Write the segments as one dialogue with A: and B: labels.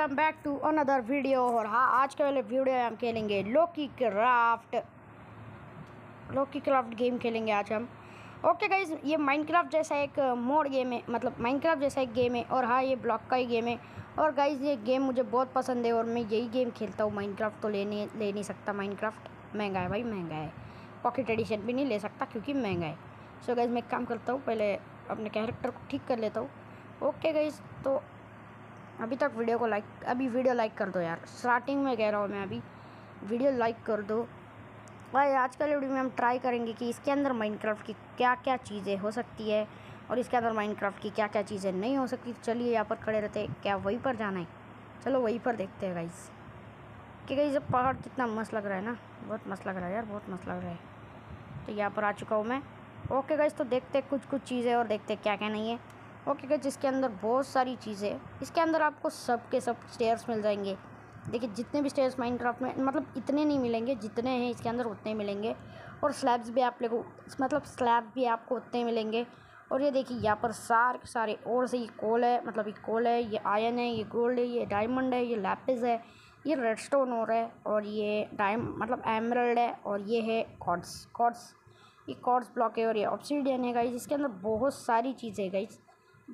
A: Welcome back to another video और हाँ आज के वाले वीडियो हम खेलेंगे Lokicraft Lokicraft game खेलेंगे आज हम। ओके गाइज़ ये माइनक्राफ्ट जैसा एक मोड गेम है मतलब माइनक्राफ्ट जैसा एक गेम है और हाँ ये ब्लॉक का ही गेम है। और गाइज़ ये गेम मुझे बहुत पसंद है और मैं यही गेम खेलता हूँ। माइनक्राफ्ट तो ले नहीं ले नहीं सकता माइनक्राफ्ट महँगा है भाई, महँगा है। पॉकेट एडिशन भी नहीं ले सकता क्योंकि महँगा है। सो so गाइज़ मैं एक काम करता हूँ, पहले अपने कैरेक्टर को ठीक कर लेता हूँ। ओके गाइज़ तो अभी तक वीडियो को लाइक अभी वीडियो लाइक कर दो यार। स्टार्टिंग में कह रहा हूँ मैं अभी। वीडियो लाइक कर दो। भाई आज का वीडियो में हम ट्राई करेंगे कि इसके अंदर माइनक्राफ्ट की क्या क्या चीज़ें हो सकती है और इसके अंदर माइनक्राफ्ट की क्या क्या चीज़ें नहीं हो सकती। चलिए यहाँ पर खड़े रहते क्या वहीं पर जाना है? चलो वहीं पर देखते हैं गाइस कि गई जब पहाड़ कितना मस्त लग रहा है ना? बहुत मस्त लग रहा है यार, बहुत मस्त लग रहा है। तो यहाँ पर आ चुका हूँ मैं। ओके गाइस तो देखते कुछ कुछ चीज़ें और देखते क्या क्या नहीं है। ओके गाइस इसके अंदर बहुत सारी चीज़ें इसके अंदर आपको सब के सब स्टेयर्स मिल जाएँगे। देखिए, जितने भी स्टेयर्स माइनक्राफ्ट में मतलब इतने नहीं मिलेंगे जितने हैं इसके अंदर, उतने मिलेंगे। और स्लैब्स भी आप लोगों मतलब स्लैब भी आपको उतने मिलेंगे। और ये देखिए, यहाँ पर सारे सारे और से ये कोल है मतलब ये कोल है, ये आयन है, ये गोल्ड है, ये डायमंड है, ये लैपिस है, ये रेड स्टोन और है, और ये डायम मतलब एमरल्ड है, और ये है कॉर्ड्स कॉर्ड्स ये कॉर्ड्स ब्लॉक है और ये ऑप्सीडियन है गाइज़ इसके अंदर बहुत सारी चीज़ें गाइज़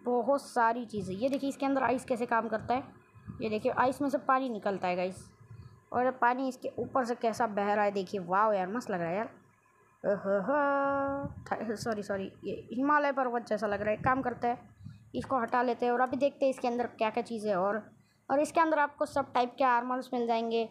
A: बहुत सारी चीज़ें। ये देखिए इसके अंदर आइस कैसे काम करता है। ये देखिए आइस में से पानी निकलता है गाइस और पानी इसके ऊपर से कैसा बह रहा है, देखिए। वाह यार, मस्त लग रहा है, यार। सॉरी सॉरी ये हिमालय पर्वत जैसा लग रहा है। काम करता है। इसको हटा लेते हैं और अभी देखते हैं इसके अंदर क्या क्या चीज़ें और और इसके अंदर आपको सब टाइप के आर्मर्स मिल जाएँगे।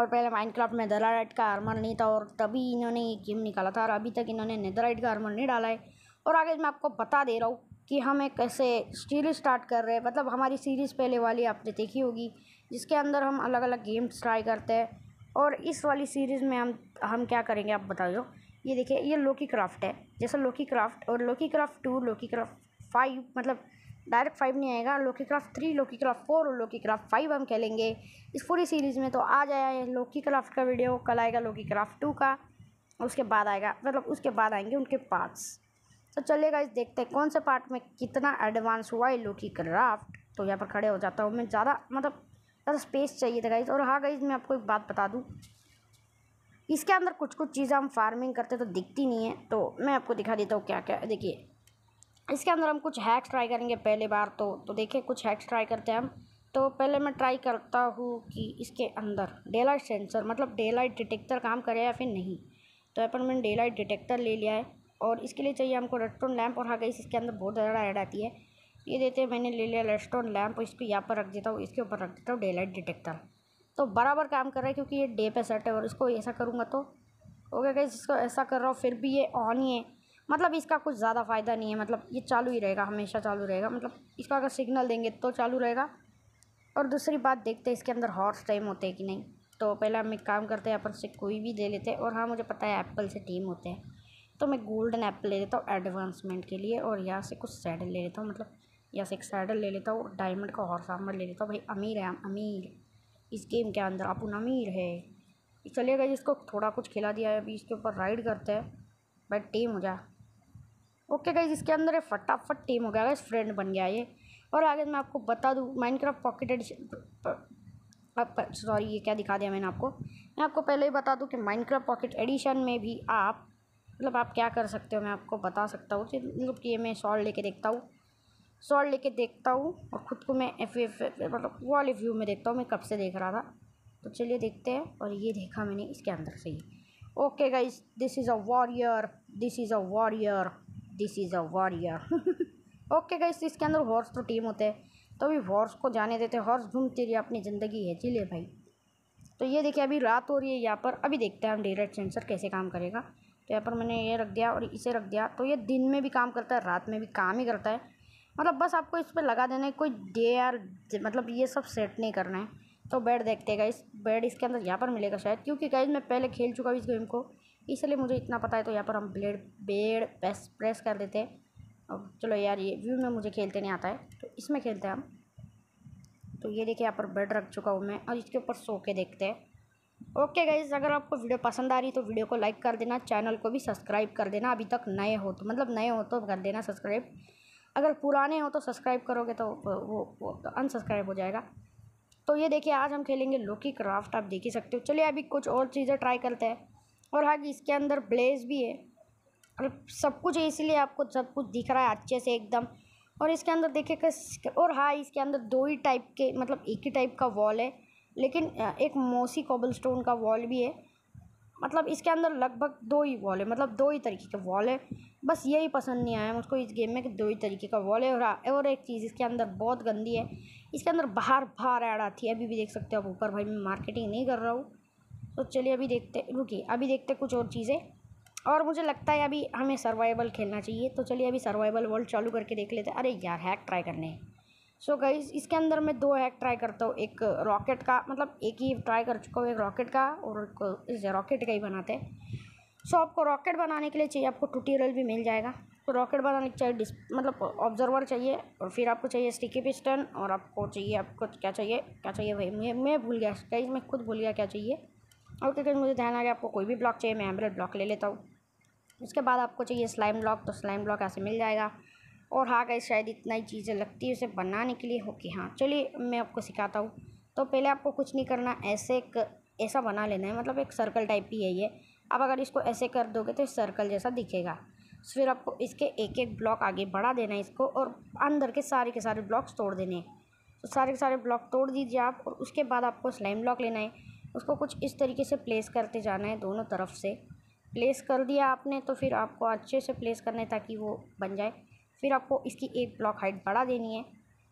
A: और पहले माइनक्राफ्ट में नेदराइट का आर्मर नहीं था और तभी इन्होंने ये गेम निकाला था और अभी तक इन्होंने नेदराइट का आर्मर नहीं डाला है। और आगे मैं आपको बता दे रहा हूँ कि हम एक कैसे सीरीज़ स्टार्ट कर रहे हैं। मतलब हमारी सीरीज़ पहले वाली आपने देखी होगी, जिसके अंदर हम अलग अलग गेम्स ट्राई करते हैं। और इस वाली सीरीज़ में हम हम क्या करेंगे आप बता दो ये देखिए, ये लोकी क्राफ्ट है। जैसे लोकी क्राफ्ट और Lokicraft two Lokicraft five मतलब डायरेक्ट फाइव नहीं आएगा। Lokicraft three Lokicraft four और लोकी क्राफ्ट फाइव हम खेलेंगे इस पूरी सीरीज़ में तो आ जाए लोकी क्राफ्ट का वीडियो कल आएगा लोकी क्राफ्ट टू का, उसके बाद आएगा मतलब उसके बाद आएँगे उनके पार्ट्स तो चलिए गाइस देखते हैं कौन से पार्ट में कितना एडवांस हुआ है लोकी क्राफ्ट तो यहाँ पर खड़े हो जाता हूँ मैं। ज़्यादा मतलब ज़्यादा स्पेस चाहिए था गाइस और हाँ गाइस मैं आपको एक बात बता दूँ। इसके अंदर कुछ कुछ चीज़ें हम फ़ार्मिंग करते तो दिखती नहीं है। तो मैं आपको दिखा देता हूँ क्या क्या। देखिए, इसके अंदर हम कुछ हैक्स ट्राई करेंगे पहले बार तो। तो देखिए, कुछ हैक्स ट्राई करते हैं हम। तो पहले मैं ट्राई करता हूँ कि इसके अंदर डे लाइट सेंसर मतलब डे लाइट डिटेक्टर काम करे या फिर नहीं। तो पर मैंने डे लाइट डिटेक्टर ले लिया है। और इसके लिए चाहिए हमको रेस्टोन लैम्प और हाँ गई इसके अंदर बहुत ज़्यादा ऐड आती है। ये देते हैं मैंने ले लिया रेस्टोन लैम्प इसको यहाँ पर रख देता हूँ, इसके ऊपर रख देता हूँ डे लाइट डिटेक्टर तो बराबर काम कर रहा है क्योंकि ये डे पे सेट है और इसको ऐसा करूँगा तो। ओके गई इसको ऐसा कर रहा हूँ, फिर भी ये ऑन ही है। मतलब इसका कुछ ज़्यादा फ़ायदा नहीं है मतलब ये चालू ही रहेगा, हमेशा चालू रहेगा। मतलब इसका अगर सिग्नल देंगे तो चालू रहेगा। और दूसरी बात, देखते हैं इसके अंदर हॉर्स टाइम होते हैं कि नहीं। तो पहले हम एक काम करते हैं पर से कोई भी दे लेते हैं। और हाँ मुझे पता है एप्पल से टीम होते हैं। तो मैं गोल्डन एप्पल ले लेता हूँ एडवांसमेंट के लिए और यहाँ से कुछ सैडल ले लेता हूँ मतलब यहाँ से एक सैडल ले लेता हूँ, डायमंड का हॉर्स आर्मर ले लेता हूँ। भाई अमीर है, अमीर। इस गेम के अंदर अपन अमीर है। चलिएगा इसको थोड़ा कुछ खिला दिया है, अभी इसके ऊपर राइड करते हैं। भाई टीम हो जा ओके गाइज़ इसके अंदर फटाफट टीम हो गया इस फ्रेंड बन गया ये। और आगे मैं आपको बता दूँ माइनक्राफ्ट पॉकेट एडिशन सॉरी ये क्या दिखा दिया मैंने आपको? मैं आपको पहले ही बता दूँ कि माइनक्राफ्ट पॉकेट एडिशन में भी आप मतलब आप क्या कर सकते हो, मैं आपको बता सकता हूँ मतलब कि मैं शॉल लेके देखता हूँ। शॉल लेके देखता हूँ और ख़ुद को मैं एफ़ एफ़ मतलब वाले व्यू में देखता हूँ, मैं कब से देख रहा था। तो चलिए देखते हैं और ये देखा मैंने इसके अंदर से ही। Okay guys this is a warrior this is a warrior this is a warrior okay guys इसके अंदर हॉर्स तो टीम होते हैं तो अभी हॉर्स को जाने देते हॉर्स घूमती रही अपनी ज़िंदगी है, चलिए भाई। तो ये देखिए, अभी रात हो रही है यहाँ पर। अभी देखते हैं, हम डायरेक्ट सेंसर कैसे काम करेगा। तो यहाँ पर मैंने ये रख दिया और इसे रख दिया। तो ये दिन में भी काम करता है, रात में भी काम ही करता है। मतलब बस आपको इस पर लगा देना है, कोई डे यार मतलब ये सब सेट नहीं करना है। तो बेड देखते गए इस बेड इसके अंदर यहाँ पर मिलेगा शायद, क्योंकि गाइज़ मैं पहले खेल चुका हूँ इस गेम को, इसलिए मुझे इतना पता है। तो यहाँ पर हम ब्लेड बेड प्रेस प्रेस कर देते हैं। अब चलो यार, ये व्यू में मुझे खेलते नहीं आता है तो इसमें खेलते हैं हम। तो ये देखिए यहाँ पर बेड रख चुका हूँ मैं, और इसके ऊपर सो के देखते हैं। ओके गाइज़ अगर आपको वीडियो पसंद आ रही तो वीडियो को लाइक कर देना चैनल को भी सब्सक्राइब कर देना। अभी तक नए हो तो मतलब नए हो तो कर देना सब्सक्राइब। अगर पुराने हो तो सब्सक्राइब करोगे तो वो, वो अनसब्सक्राइब हो जाएगा। तो ये देखिए आज हम खेलेंगे लोकी क्राफ्ट आप देख ही सकते हो। चलिए अभी कुछ और चीज़ें ट्राई करते हैं। और हाँ इसके अंदर ब्लेज भी है। और सब कुछ इसीलिए आपको सब कुछ दिख रहा है अच्छे से एकदम। और इसके अंदर देखिए और हाँ इसके अंदर दो ही टाइप के मतलब एक ही टाइप का वॉल है। लेकिन एक मोसी कोबल स्टोन का वॉल भी है। मतलब इसके अंदर लगभग दो ही वॉल है मतलब दो ही तरीके के वॉल है। बस यही पसंद नहीं आया मुझको इस गेम में कि दो ही तरीके का वॉल है और और एक चीज़ इसके अंदर बहुत गंदी है। इसके अंदर बाहर बाहर ऐड आती है, अभी भी देख सकते हो आप ऊपर। भाई मैं मार्केटिंग नहीं कर रहा हूँ। तो चलिए अभी देखते, रुकिए, अभी देखते कुछ और चीज़ें। और मुझे लगता है अभी हमें सर्वाइवल खेलना चाहिए। तो चलिए अभी सर्वाइवल वर्ल्ड चालू करके देख लेते हैं। अरे यार हैक ट्राई करने हैं। सो so गाइज़ इसके अंदर मैं दो हैक ट्राई करता हूँ। एक रॉकेट का मतलब एक ही ट्राई कर चुका हूँ एक रॉकेट का और एक रॉकेट का ही बनाते हैं। सो so, आपको रॉकेट बनाने के लिए चाहिए आपको ट्यूटोरियल भी मिल जाएगा। तो रॉकेट बनाने के चाहिए मतलब ऑब्जर्वर चाहिए और फिर आपको चाहिए स्टिकी पिस्टन और आपको चाहिए आपको क्या चाहिए क्या चाहिए भाई मैं मैं भूल गया। कहीं मैं खुद भूल गया क्या चाहिए। और क्योंकि मुझे ध्यान आ गया आपको कोई भी ब्लॉक चाहिए मैं एमरेड ब्लॉक ले लेता हूँ। उसके बाद आपको चाहिए स्लाइम ब्लॉक तो स्लाइम ब्लॉक ऐसे मिल जाएगा। और हाँ गई शायद इतना ही चीज़ें लगती है उसे बनाने के लिए। हो कि हाँ चलिए, मैं आपको सिखाता हूँ। तो पहले आपको कुछ नहीं करना, ऐसे एक, ऐसा बना लेना है मतलब एक सर्कल टाइप ही है ये। अब अगर इसको ऐसे कर दोगे तो सर्कल जैसा दिखेगा। फिर आपको इसके एक एक ब्लॉक आगे बढ़ा देना है इसको और अंदर के सारे के सारे ब्लॉक्स तोड़ देने हैं। तो सारे के सारे ब्लॉक तोड़ दीजिए आप और उसके बाद आपको स्लाइम ब्लॉक लेना है। उसको कुछ इस तरीके से प्लेस करते जाना है दोनों तरफ़ से। प्लेस कर दिया आपने तो फिर आपको अच्छे से प्लेस करना है ताकि वो बन जाए। फिर आपको इसकी एक ब्लॉक हाइट बढ़ा देनी है।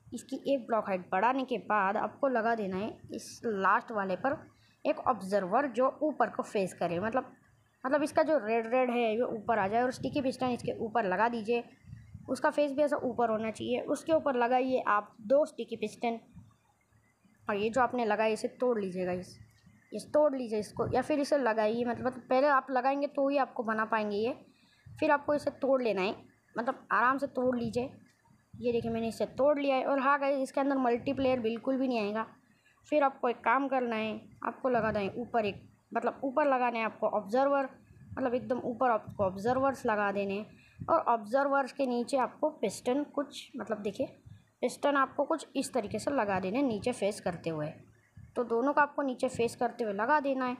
A: इसकी एक ब्लॉक हाइट बढ़ाने के बाद आपको लगा देना है इस लास्ट वाले पर एक ऑब्जर्वर जो ऊपर को फेस करे। मतलब मतलब इसका जो रेड रेड है, ये ऊपर आ जाए और स्टिकी पिस्टन इसके ऊपर लगा दीजिए। उसका फेस भी ऐसा ऊपर होना चाहिए। उसके ऊपर लगाइए आप दो स्टिकी पिस्टन और ये जो आपने लगाया, इसे तोड़ लीजिएगा इस इस तोड़ लीजिए इसको या फिर इसे लगाइए। मतलब पहले आप लगाएँगे तो ही आपको बना पाएँगे ये। फिर आपको इसे तोड़ लेना है। मतलब आराम से तोड़ लीजिए। ये देखिए मैंने इसे तोड़ लिया है और हाँ गए इसके अंदर मल्टीप्लेयर बिल्कुल भी नहीं आएगा। फिर आपको एक काम करना है, आपको लगाना है ऊपर एक मतलब ऊपर लगाना है आपको ऑब्जर्वर मतलब एकदम ऊपर आपको ऑब्जर्वर्स लगा देने हैं और ऑब्जर्वर्स के नीचे आपको पिस्टन कुछ मतलब देखिए पिस्टन आपको कुछ इस तरीके से लगा देने नीचे फेस करते हुए। तो दोनों का आपको नीचे फेस करते हुए लगा देना है।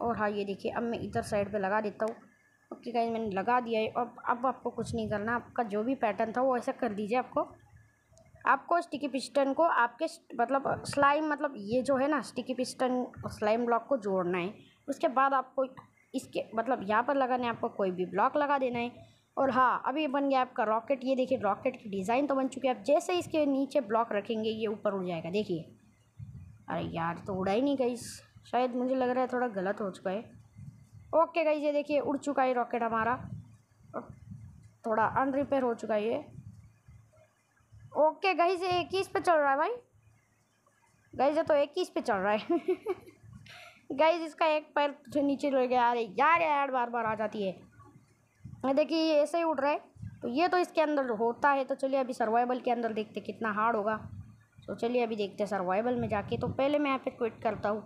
A: और हाँ ये देखिए, अब मैं इधर साइड पे लगा देता हूँ। ओके गाइस मैंने लगा दिया है। अब अब आपको कुछ नहीं करना। आपका जो भी पैटर्न था, वो ऐसा कर दीजिए आपको। आपको स्टिकी पिस्टन को आपके मतलब स्लाइम मतलब ये जो है ना स्टिकी पिस्टन स्लाइम ब्लॉक को जोड़ना है। उसके बाद आपको इसके मतलब यहाँ पर लगाने आपको कोई भी ब्लॉक लगा देना है। और हाँ अभी बन गया आपका रॉकेट ये देखिए रॉकेट की डिज़ाइन तो बन चुकी है। आप जैसे इसके नीचे ब्लॉक रखेंगे, ये ऊपर उड़ जाएगा। देखिए। अरे यार तो उड़ा ही नहीं गई शायद मुझे लग रहा है थोड़ा गलत हो चुका है। ओके गई ये देखिए, उड़ चुका है रॉकेट हमारा। थोड़ा अनरिपेयर हो चुका है ये। ओके गई से इक्कीस पे चल रहा है भाई। गई से तो इक्कीस पे चल रहा है। गई इसका एक पैर नीचे रह गया, अरे यार यार बार बार आ जाती है। देखिए, ये ऐसे ही उड़ रहा है। तो ये तो इसके अंदर होता है तो चलिए अभी सर्वाइवल के अंदर देखते कितना हार्ड होगा। तो चलिए अभी देखते हैं सर्वाइवल में जाके। तो पहले मैं यहाँ पे क्विट करता हूँ।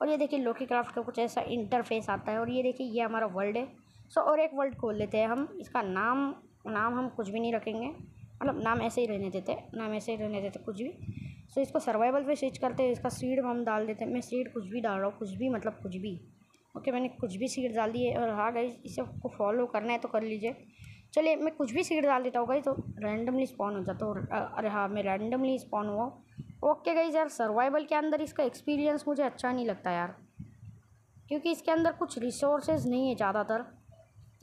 A: और ये देखिए लोकी क्राफ्ट का कुछ ऐसा इंटरफेस आता है और ये देखिए ये हमारा वर्ल्ड है। सो और एक वर्ल्ड खोल लेते हैं हम। इसका नाम नाम हम कुछ भी नहीं रखेंगे। मतलब नाम ऐसे ही रहने देते नाम ऐसे ही रहने देते कुछ भी। सो इसको सर्वाइवल पे स्विच करते हैं। इसका सीड हम डाल देते हैं। मैं सीड कुछ भी डाल रहा हूँ, कुछ भी मतलब कुछ भी। ओके मैंने कुछ भी सीड डाल दी है और हाँ गई इसे को फॉलो करना है तो कर लीजिए। चलिए, मैं कुछ भी सीड डाल देता हूँ गई तो रैंडमली स्पॉन हो जाता हूँ। अरे हाँ मैं रैंडमली स्पॉन हुआ ओके गई यार सर्वाइवल के अंदर इसका एक्सपीरियंस मुझे अच्छा नहीं लगता यार। क्योंकि इसके अंदर कुछ रिसोर्सेज नहीं है ज़्यादातर।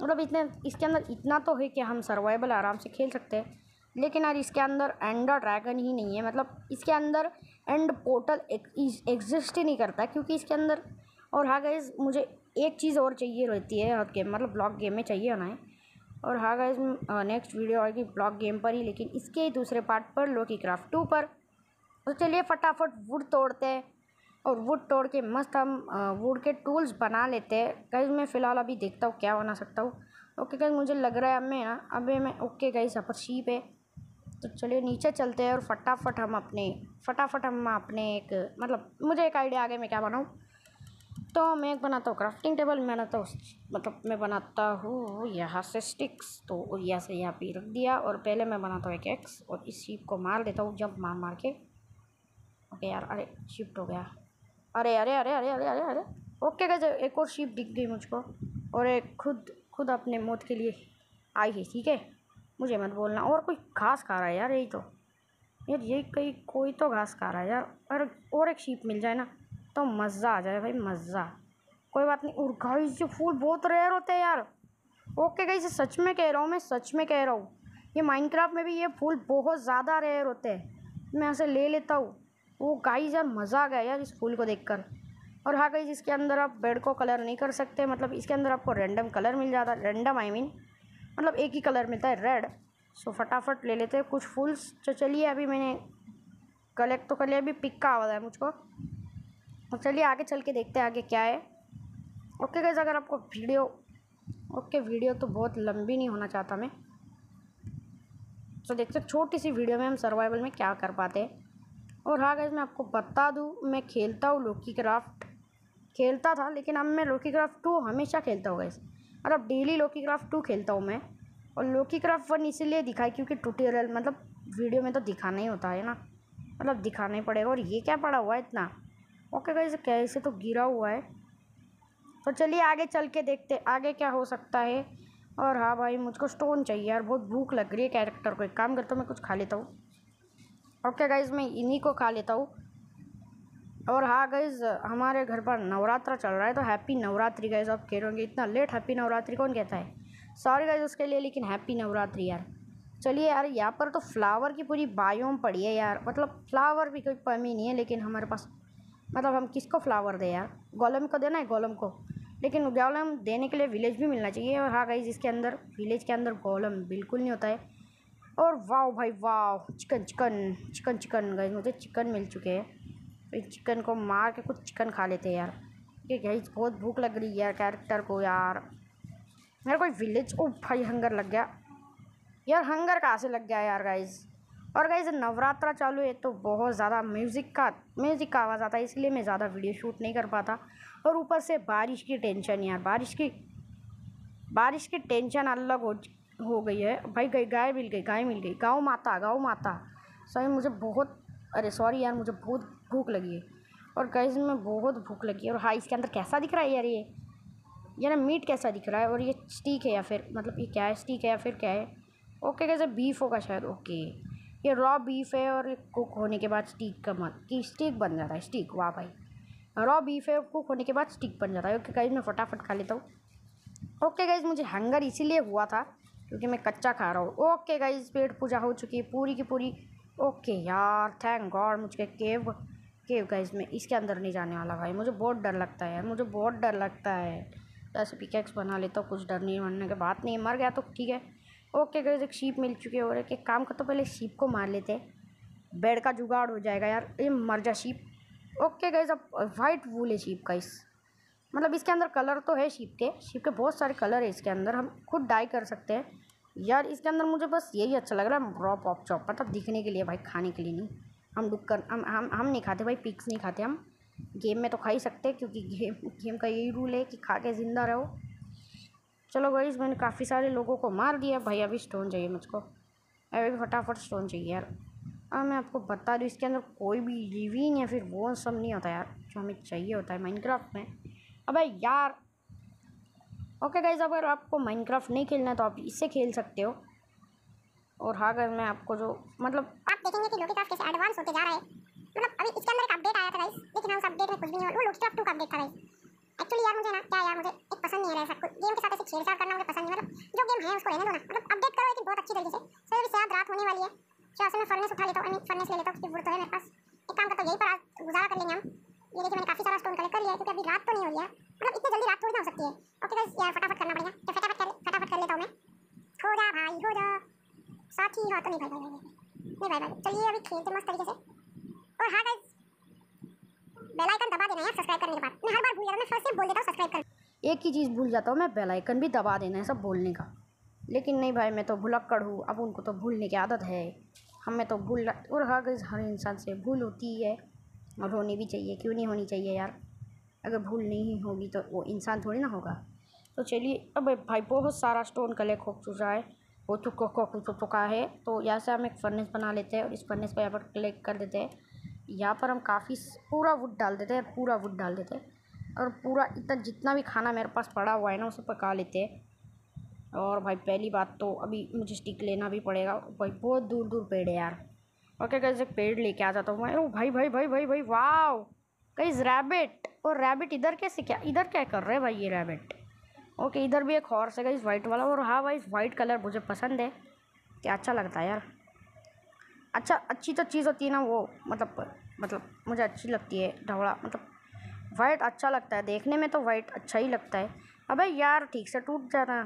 A: मतलब इतने, इसके अंदर इतना तो है कि हम सर्वाइवल आराम से खेल सकते हैं। लेकिन यार इसके अंदर एंडर ड्रैगन ही नहीं है। मतलब इसके अंदर एंड पोर्टल एग्जिस्ट ही नहीं करता क्योंकि इसके अंदर, और हाँ गाइज़ मुझे एक चीज़ और चाहिए रहती है हर गेम मतलब ब्लॉक गेम में चाहिए होना है। और हाँ गाइज़ नेक्स्ट वीडियो आएगी ब्लॉक गेम पर ही, लेकिन इसके दूसरे पार्ट पर लोकी क्राफ्ट टू पर। तो चलिए फटाफट वुड तोड़ते हैं। और वुड तोड़ के मस्त हम वुड के टूल्स बना लेते हैं। गाइज़ मैं फ़िलहाल अभी देखता हूँ क्या बना सकता हूँ। ओके गाइज़ मुझे लग रहा है अब मैं ना, अभी मैं ओके यहाँ पर शीप है। तो चलिए नीचे चलते हैं और फटाफट हम अपने, फटाफट हम अपने एक मतलब मुझे एक आइडिया आ गया मैं क्या बनाऊँ। तो मैं एक बनाता हूँ क्राफ्टिंग टेबल मैं बनाता हूँ मतलब मैं बनाता हूँ यहाँ से स्टिक्स तो यहाँ से यहाँ पे रख दिया। और पहले मैं बनाता हूँ एक एक्स और इस शीप को मार देता हूँ जब मार मार के। ओके यार, अरे शिफ्ट हो गया। अरे अरे अरे अरे अरे अरे अरे। ओके गए एक और शिप दिख गई मुझको। और एक खुद खुद अपने मौत के लिए आई है, ठीक है? मुझे मत बोलना। और कोई घास खा रहा है यार, यही तो। यार, यही कहीं, कोई तो घास खा रहा है यार। और और एक शीप मिल जाए ना तो मज़ा आ जाए भाई, मज़ा। कोई बात नहीं। और गाइस ये फूल बहुत रेयर होते हैं यार। ओके गाइस सच में कह रहा हूँ, मैं सच में कह रहा हूँ। ये माइनक्राफ्ट में भी ये फूल बहुत ज़्यादा रेयर होते हैं। मैं ऐसे ले लेता हूँ। वो गाइस यार, मज़ा आ गया यार इस फूल को देखकर। और हाँ गाइस इसके अंदर आप बेड को कलर नहीं कर सकते मतलब इसके अंदर आपको रैंडम कलर मिल जाता है रैंडम आई मीन मतलब एक ही कलर मिलता है रेड सो फटाफट ले लेते हैं कुछ फूल्स। तो चलिए, अभी मैंने कलेक्ट तो कर लिया, अभी पिक का है मुझको। तो चलिए, आगे चल के देखते हैं आगे क्या है। ओके गाइस अगर आपको वीडियो ओके वीडियो तो बहुत लंबी नहीं होना चाहता मैं। तो देखते छोटी सी वीडियो में हम सर्वाइवल में क्या कर पाते हैं। और हाँ गैस मैं आपको बता दूँ, मैं खेलता हूँ लोकी क्राफ्ट खेलता था, लेकिन अब मैं लोकी क्राफ्ट टू हमेशा खेलता हूँ गैस अब डेली लोकी क्राफ्ट टू खेलता हूँ मैं। और लोकी क्राफ्ट वन इसीलिए दिखाई, क्योंकि ट्यूटोरियल मतलब वीडियो में तो दिखाना ही होता है ना। मतलब दिखाना ही पड़ेगा, और ये क्या पड़ा हुआ है इतना? ओके गैस कैसे तो गिरा हुआ है। तो चलिए आगे चल के देखते, आगे क्या हो सकता है। और हाँ भाई, मुझको स्टोन चाहिए यार, बहुत भूख लग रही है कैरेक्टर को। एक काम करता हूँ, मैं कुछ खा लेता हूँ। ओके गाइज़ मैं इन्हीं को खा लेता हूँ। और हाँ गाइज़ हमारे घर पर नवरात्रा चल रहा है तो हैप्पी नवरात्रि गाइज़ आप कह रहे होंगे, इतना लेट हैप्पी नवरात्रि कौन कहता है? सॉरी गाइज़ उसके लिए, लेकिन हैप्पी नवरात्रि, यार। चलिए, यार, यहाँ पर तो फ्लावर की पूरी बायोम पड़ी है, यार। मतलब फ्लावर भी कोई कमी नहीं है, लेकिन हमारे पास मतलब हम किसको फ्लावर दें, यार? गोलम को देना है गोलम को। लेकिन गोलम देने के लिए विलेज भी मिलना चाहिए। और हाँ गाइज़ इसके अंदर विलेज के अंदर गोलम बिल्कुल नहीं होता है। और वाह भाई वाह चिकन चिकन चिकन चिकन गई। मुझे चिकन मिल चुके हैं। चिकन को मार के कुछ चिकन खा लेते हैं यार। ये गई बहुत भूख लग रही है यार कैरेक्टर को यार। मेरा कोई विलेज ओ भाई हंगर लग गया। यार हंगर कहाँ से लग गया यार गाइज़ और गाइज़ नवरात्रा चालू है तो बहुत ज़्यादा म्यूज़िक का म्यूज़िक का आवाज़ आता है, इसलिए मैं ज़्यादा वीडियो शूट नहीं कर पाता। और ऊपर से बारिश की टेंशन यार, बारिश की बारिश की टेंशन अलग हो हो गई है। भाई, गई, गाय मिल गई, गाय मिल गई। गाँव माता गाँव माता। सही, मुझे बहुत, अरे सॉरी यार, मुझे बहुत भूख लगी है। और गाइस में बहुत भूख लगी है। और हाँ इसके अंदर कैसा दिख रहा है यार ये? यार मीट कैसा दिख रहा है? और ये स्टीक है या फिर मतलब ये क्या है? स्टीक है या फिर क्या है? ओके कैसे बीफ होगा शायद। ओके ये रॉ बीफ है और कुक होने के बाद स्टीक का मत कि स्टीक बन जाता है स्टीक वाह भाई। रॉ बीफ है और कुक होने के बाद स्टीक बन जाता है। ओके गाइज़ मैं फटाफट खा लेता हूँ। ओके गाइज़ मुझे हंगर इसीलिए हुआ था क्योंकि मैं कच्चा खा रहा हूँ। ओके गाइज़ पेट पूजा हो चुकी है पूरी की पूरी। ओके यार थैंक गॉड मुझे केव केव गाइज़ में इसके अंदर नहीं जाने वाला भाई। मुझे बहुत डर लगता है, मुझे बहुत डर लगता है। ऐसे पिकेक्स बना लेता हूँ, कुछ डर नहीं मरने के बात नहीं, मर गया तो ठीक है। ओके गाइज़ एक शीप मिल चुकी है और एक काम कर तो पहले शीप को मार लेते बेड का जुगाड़ हो जाएगा यार, ये मर जा शीप ओके गाइज़ अब वाइट वूल है शीप का इस मतलब इसके अंदर कलर तो है शीप के। शिप के बहुत सारे कलर है इसके अंदर। हम खुद डाई कर सकते हैं। यार, इसके अंदर मुझे बस यही अच्छा लग रहा है रॉ पॉप चॉप मतलब दिखने के लिए भाई, खाने के लिए नहीं। हम डुक कर, हम हम हम नहीं खाते भाई पिक्स नहीं खाते हम। गेम में तो खा ही सकते हैं, क्योंकि गेम गेम का यही रूल है कि खा के ज़िंदा रहो। चलो भाई मैंने काफ़ी सारे लोगों को मार दिया। भाई, अभी स्टोन चाहिए मुझको। अभी फटाफट स्टोन चाहिए यार। अब मैं आपको बता दूँ, इसके अंदर कोई भी लिविंग या फिर वो सब नहीं होता यार, जो हमें चाहिए होता है माइनक्राफ्ट में। अबे यार। ओके गाइज़ अगर आपको माइनक्राफ्ट नहीं खेलना है तो आप इससे खेल सकते हो। और हाँ अगर मैं आपको जो मतलब
B: आप देखेंगे कि लोकीक्राफ्ट कैसे एडवांस होते जा रहा है। मतलब अभी इसके अंदर एक अपडेट आया था गाइस लेकिन उस अपडेट में कुछ भी नहीं वो लोकीक्राफ्ट 2 का अपडेट था गाइस एक्चुअली यार, मुझे ना, क्या यार, मुझे एक पसंद नहीं है ऐसा गेम के साथ ऐसे छेड़छाड़ करना मुझे पसंद नहीं। मतलब जो गेम है, उसको रहने दो ना मतलब अपडेट करो लेकिन बहुत अच्छी तरीके से। सो अभी शायद रात होने वाली है। चलो मैं फर्नेस उठा लेता हूँ। फर्नेस ले लेता हूँ, क्योंकि तो है मेरे पास। एक काम करता हूँ, यहीं पर गुजारा कर लेंगे हम। ये देखिए मैंने काफ़ी सारा स्टोन कलेक्ट कर लिया है, क्योंकि अभी रात तो नहीं हो रही है। मतलब इतनी जल्दी रात थोड़ी ना हो सकती है। ओके गाइस यार फटाफट करना पड़ेगा। तो फटाफट कर फटाफट कर लेता हूँ मैं। हो जा भाई, हो जा। साथ ही तो नहीं, भाई भाई नहीं, भाई भाई। चलिए अभी खेलते मस्त तरीके से। और हाँ गाइस बेल आइकन दबा देना यार सब्सक्राइब करने के बाद। मैं हर बार भूल जाता हूँ, मैं फ़र्स्ट से बोल देता हूँ सब्सक्राइब कर।
A: एक ही चीज़ भूल जाता हूँ मैं बेल आइकन भी दबा देना है सब बोलने का। लेकिन नहीं भाई, मैं तो भुलक्कड़ हूँ। अब उनको तो भूलने की आदत है। हमें तो भूल और हाँ हर इंसान से भूल होती है। और होनी भी चाहिए। क्यों नहीं होनी चाहिए यार? अगर भूल नहीं होगी तो वो इंसान थोड़ी ना होगा। तो चलिए, अब भाई बहुत सारा स्टोन कलेक्ट हो चुका है। हो चुका हो चुका है। तो यहाँ से हम एक फर्नेस बना लेते हैं और इस फर्नेस को यहाँ पर कलेक्ट कर देते हैं। यहाँ पर हम काफ़ी पूरा वुड डाल देते हैं, पूरा वुड डाल देते हैं। और पूरा इतना, जितना भी खाना मेरे पास पड़ा हुआ है ना, उसे पका लेते हैं। और भाई पहली बात तो अभी मुझे स्टिक लेना भी पड़ेगा। भाई बहुत दूर दूर पेड़ है यार। ओके कैसे पेड़ लेके आ जाता हूँ मैं। ओ भाई भाई भाई भाई भाई वाह कई रैबिट और रैबिट इधर कैसे क्या इधर क्या कर रहे हैं भाई ये रैबिट ओके इधर भी एक हॉर्स है गई वाइट वाला। और हाँ भाई वाइट कलर मुझे पसंद है। क्या अच्छा लगता है यार। अच्छा अच्छी तो चीज़ होती है ना वो मतलब मतलब मुझे अच्छी लगती है ढवड़ा मतलब वाइट अच्छा लगता है। देखने में तो वाइट अच्छा ही लगता है। अबे यार, ठीक से टूट जाना।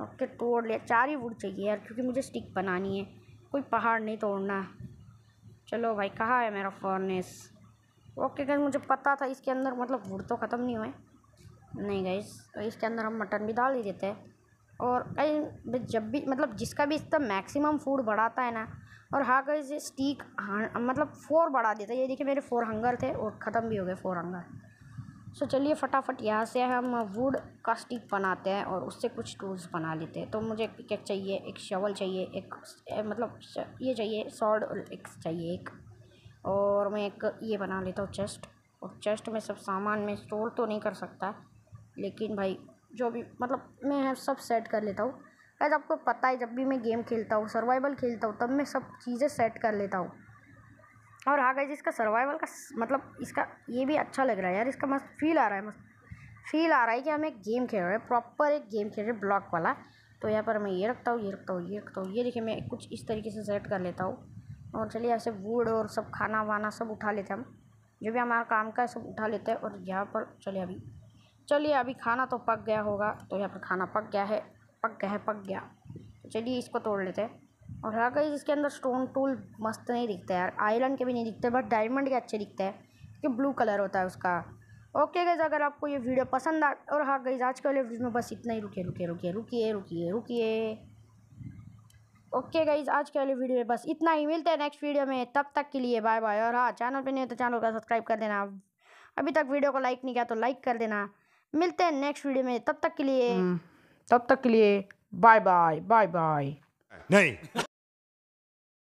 A: ओके तोड़ लिया चार ही वुड चाहिए यार, क्योंकि मुझे स्टिक बनानी है। कोई पहाड़ नहीं तोड़ना। चलो भाई, कहाँ है मेरा फर्नेस ओके गैस मुझे पता था इसके अंदर मतलब वुड तो ख़त्म नहीं हुए। नहीं गैस इसके अंदर हम मटन भी डाल ही देते। हैं और कहीं जब भी मतलब जिसका भी इसका मैक्सिमम फ़ूड बढ़ाता है ना, और हाँ गैस स्टीक हाँ मतलब फोर बढ़ा देता है। ये देखिए, मेरे फोर हंगर थे और ख़त्म भी हो गए फोर हंगर सो चलिए फटाफट यहाँ से हम वुड का स्टिक बनाते हैं और उससे कुछ टूल्स बना लेते हैं। तो मुझे क्या चाहिए, एक शवल चाहिए, एक मतलब ये चाहिए सॉर्ड एक चाहिए एक। और मैं एक ये बना लेता हूँ चेस्ट और चेस्ट में सब सामान में स्टोर तो नहीं कर सकता, लेकिन भाई जो भी मतलब मैं सब सेट कर लेता हूँ। कैसे आपको पता है, जब भी मैं गेम खेलता हूँ सर्वाइवल खेलता हूँ, तब मैं सब चीज़ें सेट कर लेता हूँ। और हाँ गाइज़ इसका सर्वाइवल का मतलब इसका ये भी अच्छा लग रहा है यार, इसका मस्त फील आ रहा है, मस्त फील आ रहा है कि हम एक गेम खेल रहे हैं प्रॉपर एक गेम खेल रहे हैं ब्लॉक वाला। तो यहाँ पर मैं ये रखता हूँ, ये रखता हूँ, ये रखता हूँ, ये देखिए मैं कुछ इस तरीके से सेट कर लेता हूँ। और चलिए ऐसे वुड और सब खाना वाना सब उठा लेते हैं हम, जो भी हमारा काम का है सब उठा लेते हैं। और यहाँ पर चलिए अभी चलिए अभी खाना तो पक गया होगा तो यहाँ पर खाना पक गया है, पक गया है, पक गया। चलिए इसको तोड़ लेते हैं। और हाँ कहीं इसके अंदर स्टोन टूल मस्त नहीं दिखता यार। आयरन के भी नहीं दिखते बट डायमंड के अच्छे दिखते हैं। क्योंकि ब्लू कलर होता है उसका। ओके गैस अगर आपको ये वीडियो पसंद आ और हाँ गई आज के वाले वीडियो में बस इतना ही। रुकिए रुकिए रुकिए रुकिए रुकिए रुकिए। ओके गाइज़ आज के वाले वीडियो में बस इतना ही। मिलते हैं नेक्स्ट वीडियो में। तब तक के लिए बाय बाय और हाँ चैनल पे नहीं है तो चैनल का सब्सक्राइब कर देना। अभी तक वीडियो को लाइक नहीं किया तो लाइक कर देना। मिलते हैं नेक्स्ट वीडियो में। तब तक के लिए तब तक के लिए बाय बाय बाय बाय
C: नहीं।